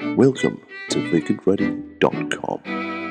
Welcome to VacantReady.com.